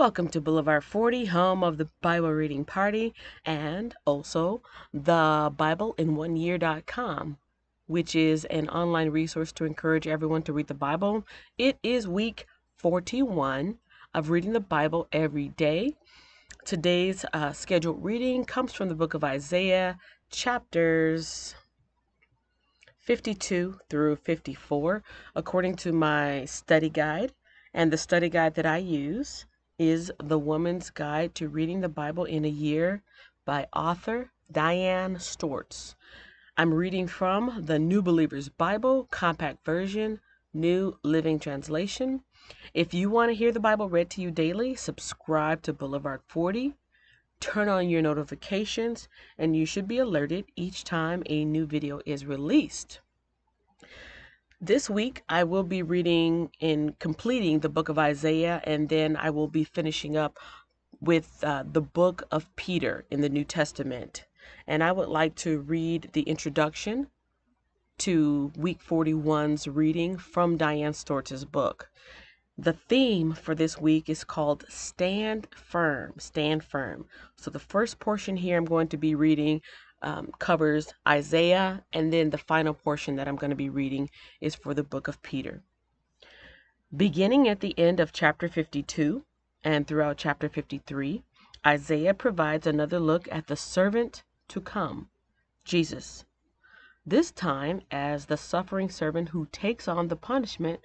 Welcome to Boulevard 40, home of the Bible Reading Party, and also the Bible in One Year.com, which is an online resource to encourage everyone to read the Bible. It is week 41 of reading the Bible every day. Today's uh, scheduled reading comes from the book of Isaiah, chapters 52 through 54, according to my study guide. And the study guide that I use is The Woman's Guide to Reading the Bible in a Year by author Diane Stortz. I'm reading from the New Believer's Bible, compact version, New Living Translation. If you want to hear the Bible read to you daily, subscribe to Boulevard 40. Turn on your notifications, and you should be alerted each time a new video is released. This week, I will be reading and completing the book of Isaiah, and then I will be finishing up with uh, the book of Peter in the New Testament. And I would like to read the introduction to week 41's reading from Diane Stortz's book. The theme for this week is called Stand Firm. Stand Firm. So, the first portion here I'm going to be reading um, covers Isaiah, and then the final portion that I'm going to be reading is for the book of Peter. Beginning at the end of chapter 52 and throughout chapter 53, Isaiah provides another look at the servant to come, Jesus. This time as the suffering servant who takes on the punishment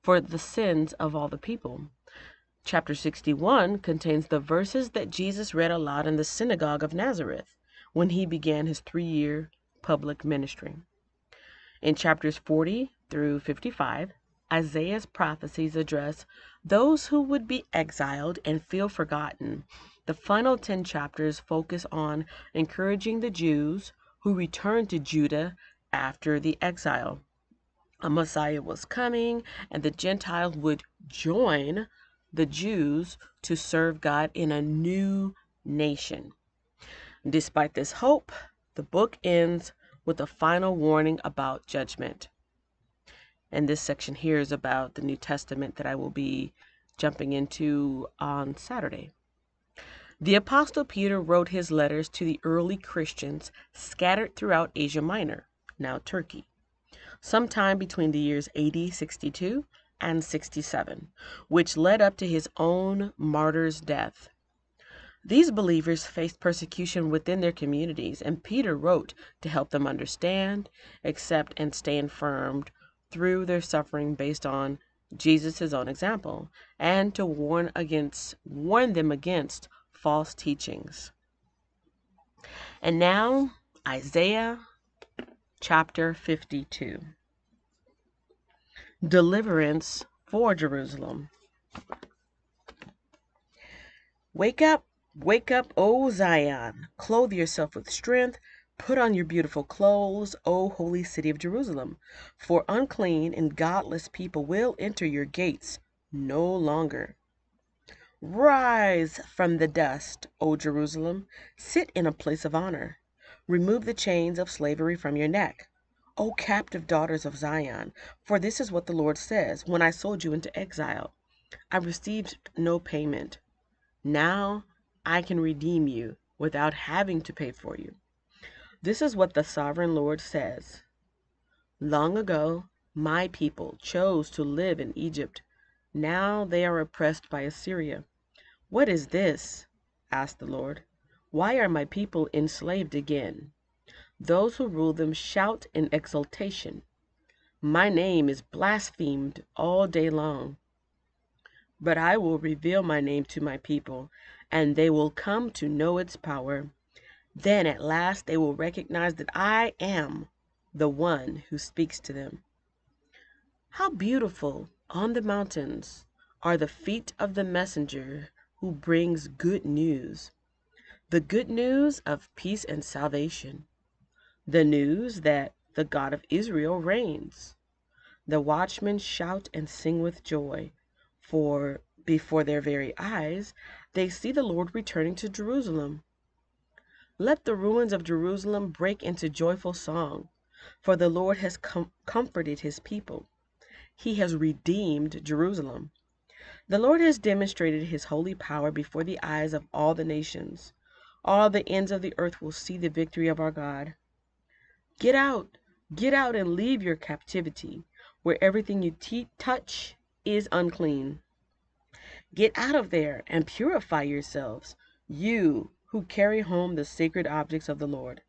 for the sins of all the people. Chapter 61 contains the verses that Jesus read aloud in the synagogue of Nazareth when he began his three year public ministry. In chapters 40 through 55, Isaiah's prophecies address those who would be exiled and feel forgotten. The final 10 chapters focus on encouraging the Jews who returned to Judah after the exile. A Messiah was coming, and the Gentiles would join the Jews to serve God in a new nation. Despite this hope, the book ends with a final warning about judgment. And this section here is about the New Testament that I will be jumping into on Saturday. The Apostle Peter wrote his letters to the early Christians scattered throughout Asia Minor, now Turkey, sometime between the years AD 62 and 67, which led up to his own martyr's death. These believers faced persecution within their communities, and Peter wrote to help them understand, accept, and stand firm through their suffering based on Jesus' own example, and to warn against warn them against false teachings. And now Isaiah chapter 52. Deliverance for Jerusalem. Wake up, Wake up, O Zion, clothe yourself with strength, put on your beautiful clothes, O holy city of Jerusalem, for unclean and godless people will enter your gates no longer. Rise from the dust, O Jerusalem, sit in a place of honor. Remove the chains of slavery from your neck. O captive daughters of Zion, for this is what the Lord says When I sold you into exile, I received no payment. Now I can redeem you without having to pay for you. This is what the sovereign Lord says. Long ago, my people chose to live in Egypt. Now they are oppressed by Assyria. What is this? asked the Lord. Why are my people enslaved again? Those who rule them shout in exultation. My name is blasphemed all day long. But I will reveal my name to my people, and they will come to know its power. Then at last they will recognize that I am the one who speaks to them. How beautiful on the mountains are the feet of the messenger who brings good news, the good news of peace and salvation, the news that the God of Israel reigns. The watchmen shout and sing with joy for before their very eyes they see the Lord returning to Jerusalem. Let the ruins of Jerusalem break into joyful song, for the Lord has com- comforted his people. He has redeemed Jerusalem. The Lord has demonstrated his holy power before the eyes of all the nations. All the ends of the earth will see the victory of our God. Get out, get out and leave your captivity, where everything you touch is unclean. Get out of there and purify yourselves, you who carry home the sacred objects of the Lord.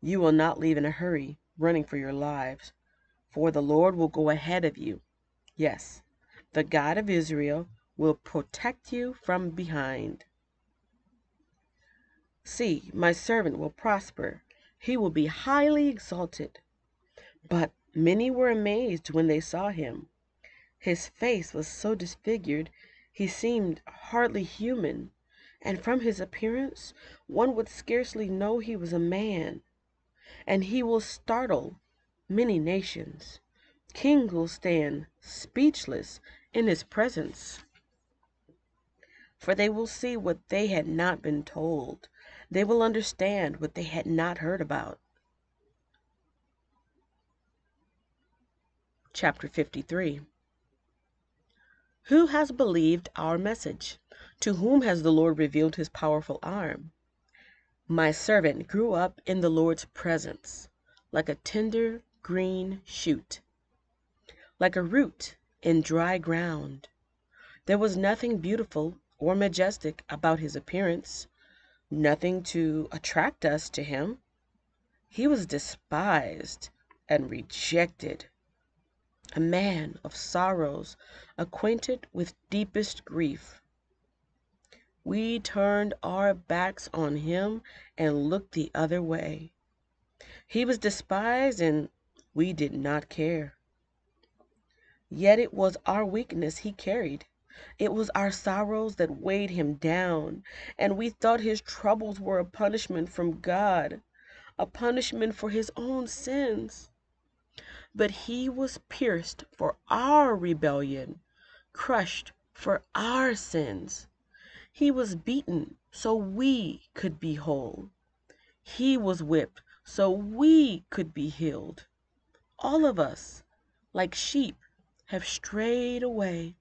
You will not leave in a hurry, running for your lives, for the Lord will go ahead of you. Yes, the God of Israel will protect you from behind. See, my servant will prosper, he will be highly exalted. But many were amazed when they saw him. His face was so disfigured, he seemed hardly human, and from his appearance one would scarcely know he was a man. And he will startle many nations. Kings will stand speechless in his presence, for they will see what they had not been told. They will understand what they had not heard about. Chapter 53 Who has believed our message? To whom has the Lord revealed his powerful arm? My servant grew up in the Lord's presence like a tender green shoot, like a root in dry ground. There was nothing beautiful or majestic about his appearance, nothing to attract us to him. He was despised and rejected, a man of sorrows, acquainted with deepest grief. We turned our backs on him and looked the other way. He was despised and we did not care. Yet it was our weakness he carried. It was our sorrows that weighed him down, and we thought his troubles were a punishment from God, a punishment for his own sins. But he was pierced for our rebellion, crushed for our sins. He was beaten so we could be whole. He was whipped so we could be healed. All of us, like sheep, have strayed away.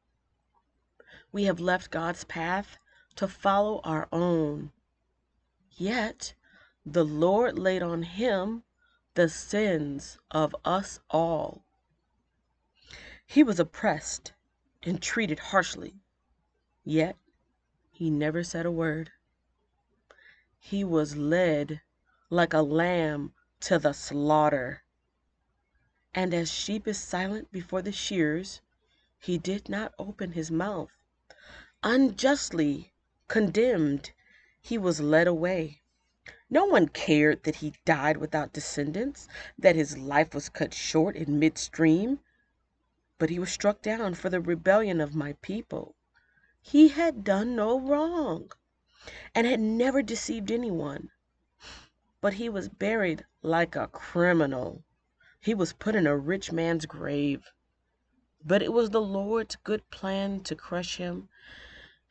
We have left God's path to follow our own. Yet the Lord laid on him the sins of us all. He was oppressed and treated harshly, yet he never said a word. He was led like a lamb to the slaughter. And as sheep is silent before the shears, he did not open his mouth. Unjustly condemned, he was led away. No one cared that he died without descendants, that his life was cut short in midstream. But he was struck down for the rebellion of my people. He had done no wrong, and had never deceived anyone. But he was buried like a criminal. He was put in a rich man's grave. But it was the Lord's good plan to crush him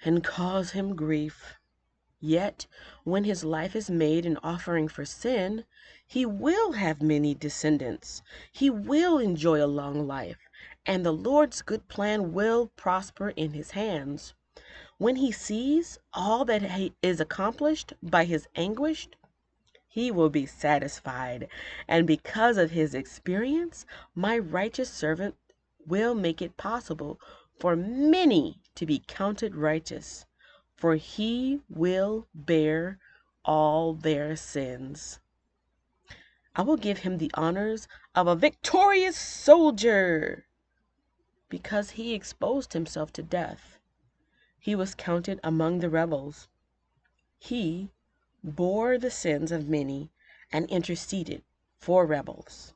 and cause him grief. Yet, when his life is made an offering for sin, he will have many descendants. He will enjoy a long life, and the Lord's good plan will prosper in his hands. When he sees all that is accomplished by his anguish, he will be satisfied. And because of his experience, my righteous servant will make it possible for many to be counted righteous, for he will bear all their sins. I will give him the honors of a victorious soldier because he exposed himself to death. He was counted among the rebels. He bore the sins of many, and interceded for rebels.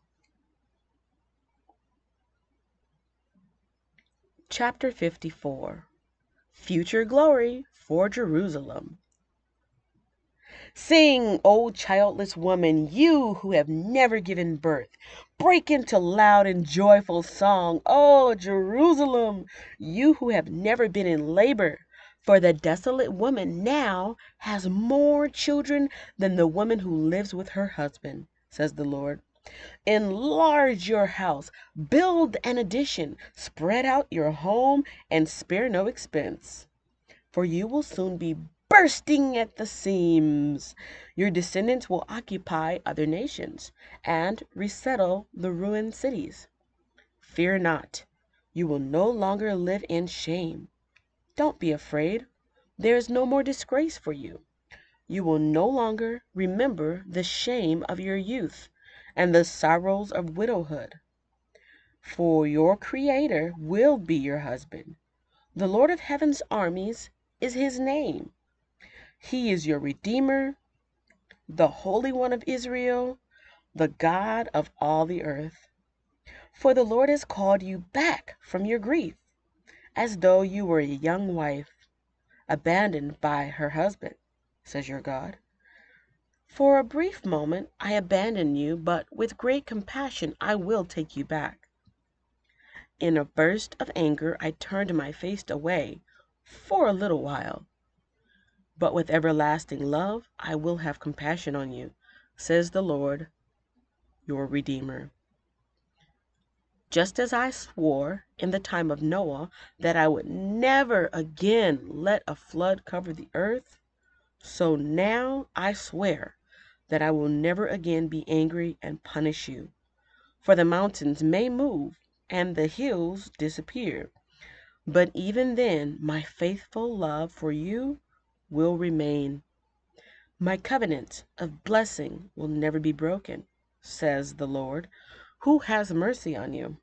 Chapter 54 Future Glory for Jerusalem. Sing, O childless woman, you who have never given birth. Break into loud and joyful song, O Jerusalem, you who have never been in labor. For the desolate woman now has more children than the woman who lives with her husband, says the Lord. Enlarge your house, build an addition, spread out your home, and spare no expense. For you will soon be bursting at the seams. Your descendants will occupy other nations and resettle the ruined cities. Fear not, you will no longer live in shame. Don't be afraid, there is no more disgrace for you. You will no longer remember the shame of your youth and the sorrows of widowhood. For your Creator will be your husband. The Lord of heaven's armies is his name. He is your Redeemer, the Holy One of Israel, the God of all the earth. For the Lord has called you back from your grief, as though you were a young wife, abandoned by her husband, says your God. For a brief moment I abandon you, but with great compassion I will take you back. In a burst of anger I turned my face away for a little while. But with everlasting love I will have compassion on you, says the Lord, your Redeemer. Just as I swore in the time of Noah that I would never again let a flood cover the earth, so now I swear that I will never again be angry and punish you. For the mountains may move and the hills disappear, but even then my faithful love for you will remain. My covenant of blessing will never be broken, says the Lord, who has mercy on you.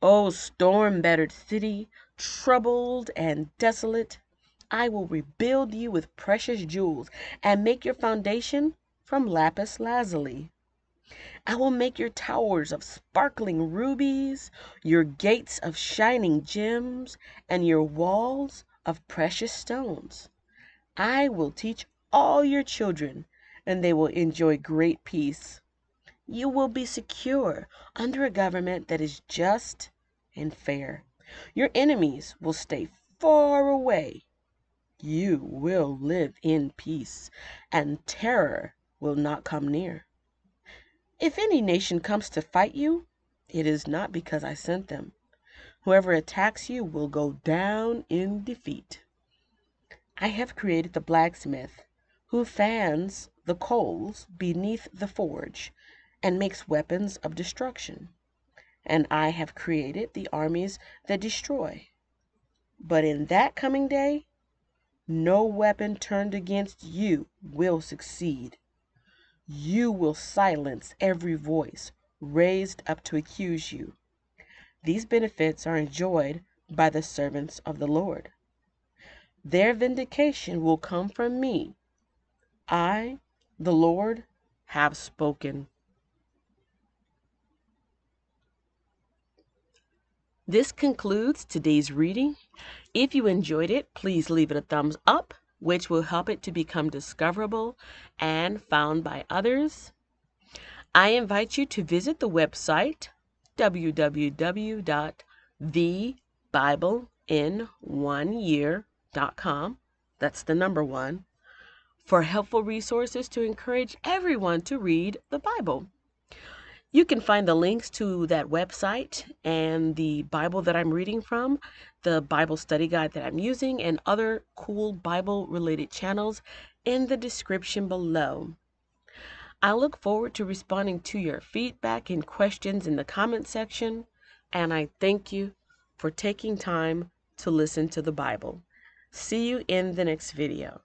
O storm battered city, troubled and desolate, I will rebuild you with precious jewels and make your foundation from lapis lazuli. I will make your towers of sparkling rubies, your gates of shining gems, and your walls of precious stones. I will teach all your children, and they will enjoy great peace. You will be secure under a government that is just and fair. Your enemies will stay far away you will live in peace, and terror will not come near. If any nation comes to fight you, it is not because I sent them. Whoever attacks you will go down in defeat. I have created the blacksmith who fans the coals beneath the forge and makes weapons of destruction. And I have created the armies that destroy. But in that coming day, no weapon turned against you will succeed. You will silence every voice raised up to accuse you. These benefits are enjoyed by the servants of the Lord. Their vindication will come from me. I, the Lord, have spoken. This concludes today's reading. If you enjoyed it, please leave it a thumbs up, which will help it to become discoverable and found by others. I invite you to visit the website www.thebibleinOneyear.com. That's the number one. For helpful resources to encourage everyone to read the Bible. You can find the links to that website and the Bible that I'm reading from, the Bible study guide that I'm using, and other cool Bible related channels in the description below. I look forward to responding to your feedback and questions in the comment section, and I thank you for taking time to listen to the Bible. See you in the next video.